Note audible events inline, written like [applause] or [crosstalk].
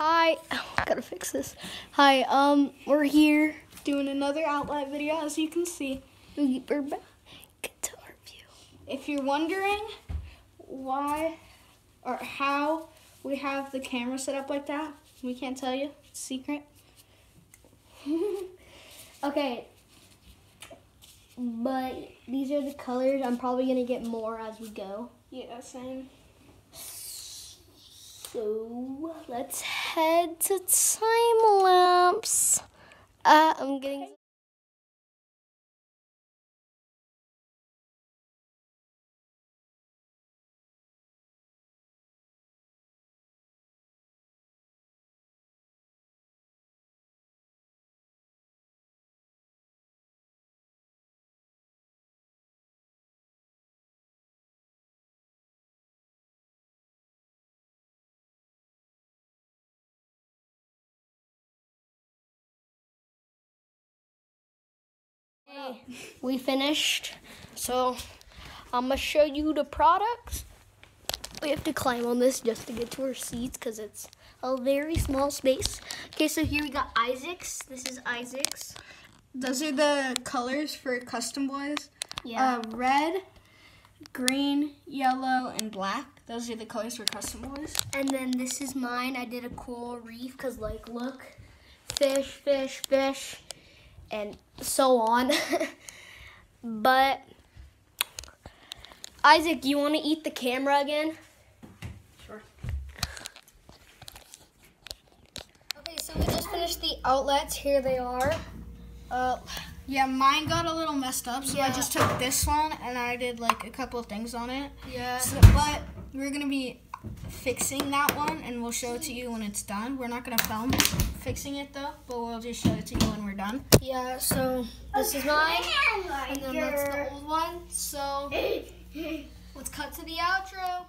Hi, oh, [laughs] gotta fix this. Hi, um, we're here doing another outlet video, as you can see. We're back to our view. If you're wondering why or how we have the camera set up like that, we can't tell you. It's secret. [laughs] okay, but these are the colors. I'm probably gonna get more as we go. Yeah, same. So let's head to time lapse. Uh, I'm getting. We finished, so I'm gonna show you the products. We have to climb on this just to get to our seats because it's a very small space. Okay, so here we got Isaac's. This is Isaac's. Those are the colors for custom boys. Yeah. Uh, red, green, yellow, and black. Those are the colors for custom boys. And then this is mine. I did a coral reef because, like, look, fish, fish, fish, and so on. [laughs] but Isaac, you want to eat the camera again? Sure. Okay, so we just finished the outlets. Here they are. Uh, Yeah, mine got a little messed up, so I just took this one and I did like a couple of things on it. yeah. So, but we're gonna be fixing that one, and we'll show it to you when it's done. We're not gonna film fixing it though, but we'll just show it to you when we're done. Yeah, so this is mine, and then that's the old one. So [laughs] let's cut to the outro.